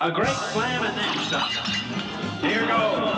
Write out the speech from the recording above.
A great slam and then stop. Here goes.